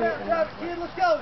Let's go.